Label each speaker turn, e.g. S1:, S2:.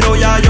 S1: pero ya yo